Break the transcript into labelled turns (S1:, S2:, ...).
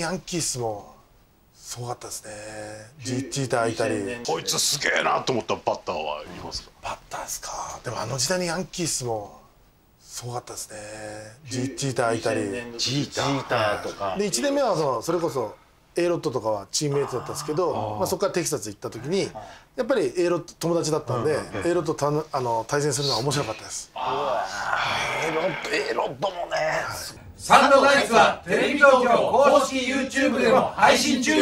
S1: ヤンキースもすごかったですね。ジジーターいたり。
S2: こいつすげえなと思ったバッターはいますか？
S1: バッターですか。でもあの時代にヤンキースもすごかったですね。ジジーター。いたり。
S2: ジーター。
S3: ジーターとか。
S1: で1年目はそのそれこそ A ロットとかはチームメイトだったんですけどまあ、そこからテキサス行った時にやっぱり A ロット友達だったんで A ロットたのあの対戦するのは面白かったです。
S3: エロッドエロッドもね
S4: サンドナイツはテレビ東京公式 YouTube でも配信中。